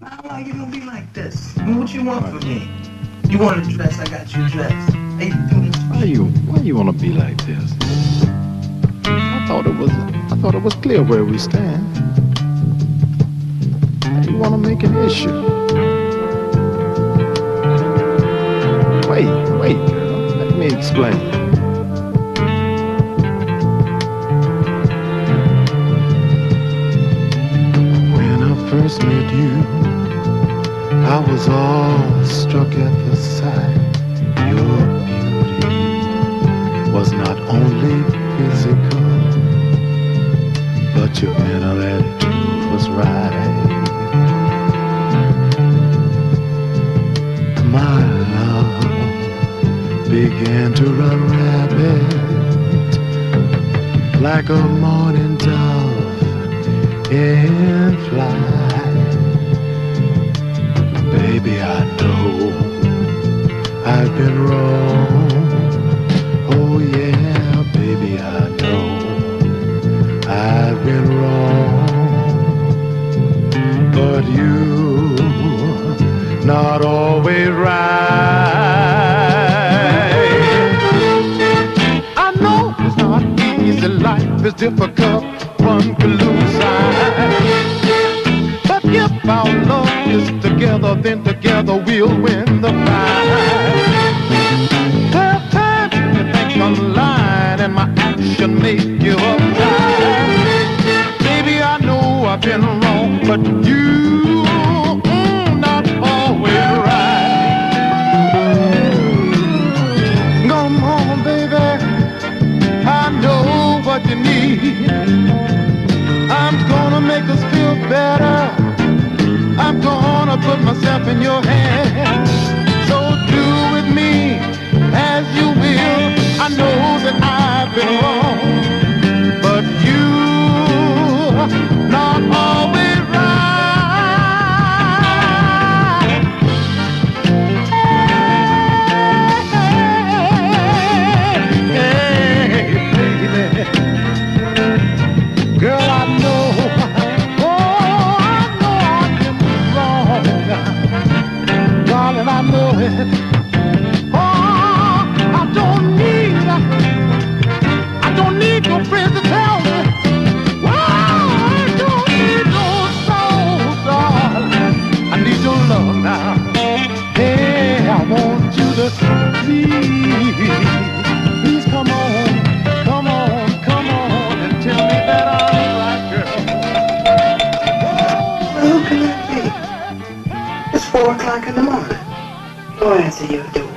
How long you gonna be like this? What you want from me? You want a dress? I got you a dress. Hey, why you why you wanna be like this? I thought it was I thought it was clear where we stand. You wanna make an issue? Wait, wait, girl. Let me explain. When I first met you. I was awestruck at the sight. Your beauty was not only physical, but your mental attitude was right. My love began to run rapid like a morning dove in flight. Baby, I know I've been wrong. Oh yeah, baby, I know I've been wrong. But you not always right. I know it's not easy, life is difficult, then together we'll win the fight. Are times you think I'm lying and my action make you uptight. Baby, I know I've been wrong, but myself in your hands. O'clock in the morning. Answer your door.